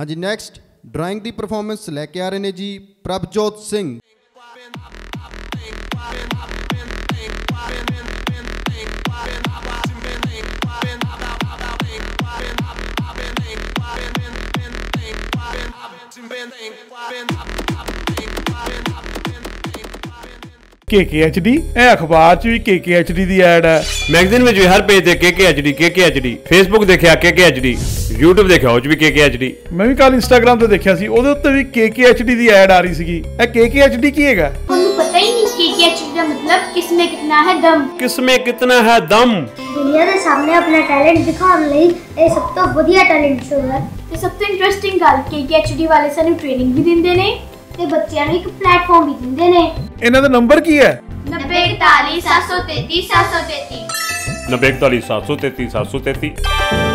ਹਾਂਜੀ next drawing ਦੀ performance ਲੈ ਕੇ ਆ ਰਹੇ ਨੇ ਜੀ ਪ੍ਰਭਜੋਤ ਸਿੰਘ। KKHD ਇਹ ਅਖਬਾਰ 'ਚ ਵੀ KKHD ਦੀ ਐਡ ਹੈ ਮੈਗਜ਼ੀਨ ਵਿੱਚ ਵੀ ਹਰ ਪੇਜ ਤੇ KKHD KKHD Facebook ਦੇਖਿਆ KKHD YouTube ਦੇਖਿਆ ਉਹ 'ਚ ਵੀ KKHD ਮੈਂ ਵੀ ਕੱਲ Instagram ਤੇ ਦੇਖਿਆ ਸੀ ਉਹਦੇ ਉੱਤੇ ਵੀ KKHD ਦੀ ਐਡ ਆ ਰਹੀ ਸੀਗੀ ਇਹ KKHD ਕੀ ਹੈਗਾ ਤੁਹਾਨੂੰ ਪਤਾ ਹੀ ਨਹੀਂ KKHD ਦਾ ਮਤਲਬ ਕਿਸ ਵਿੱਚ ਕਿੰਨਾ ਹੈ ਦਮ ਕਿਸ ਵਿੱਚ ਕਿੰਨਾ ਹੈ ਦਮ ਦੁਨੀਆ ਦੇ ਸਾਹਮਣੇ ਆਪਣਾ ਟੈਲੈਂਟ ਦਿਖਾਉਣ ਲਈ ਇਹ ਸਭ ਤੋਂ ਵਧੀਆ ਟੈਲੈਂਟ ਸ਼ੋ ਹੈ ਤੇ ਸਭ ਤੋਂ ਇੰਟਰਸਟਿੰਗ ਗੱਲ KKHD ਵਾਲੇ ਸਾਨੂੰ ਟ੍ਰੇਨਿੰਗ ਵੀ ਦਿੰਦੇ ਨੇ ਤੇ ਬੱਚਿਆਂ ਨੂੰ ਇੱਕ ਪਲੇਟਫਾਰਮ ਵੀ ਦਿੰਦੇ ਨੇ ਇਹਨਾਂ ਦਾ ਨੰਬਰ ਕੀ ਹੈ? 90 41 733 733 94733 733